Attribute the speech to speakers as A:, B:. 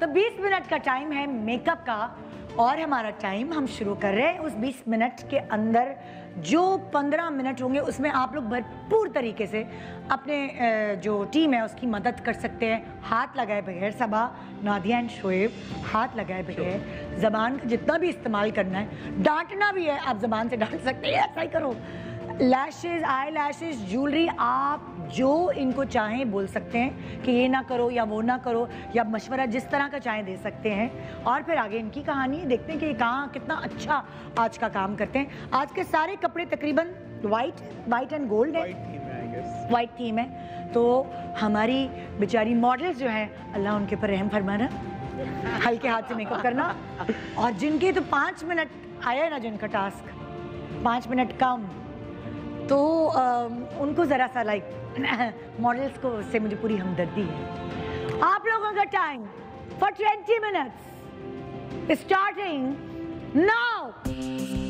A: तो 20 मिनट का टाइम है मेकअप का और हमारा टाइम हम शुरू कर रहे हैं उस 20 मिनट के अंदर। जो 15 मिनट होंगे उसमें आप लोग भरपूर तरीके से अपने जो टीम है उसकी मदद कर सकते हैं। हाथ लगाए बगैर सबा नादिया एंड शोएब हाथ लगाए बगैर जबान का जितना भी इस्तेमाल करना है डांटना भी है आप जबान से डांट सकते हैं ऐसा ही करो। लैशेज आई लैशेज ज्वेलरी आप जो इनको चाहें बोल सकते हैं कि ये ना करो या वो ना करो या मशवरा जिस तरह का चाहें दे सकते हैं। और फिर आगे इनकी कहानी है देखते हैं कि ये कहाँ कितना अच्छा आज का काम करते हैं। आज के सारे कपड़े तकरीबन वाइट वाइट एंड गोल्ड है।
B: है.
A: वाइट थीम है। तो हमारी बेचारी मॉडल्स जो हैं अल्लाह उनके पर रहम फरमाना हल्के हाथ से मेकअप करना। और जिनके तो पाँच मिनट आया है ना जिनका टास्क पाँच मिनट कम। तो आ, उनको ज़रा सा लाइक मॉडल्स को से मुझे पूरी हमदर्दी है। आप लोगों का time for twenty minutes starting now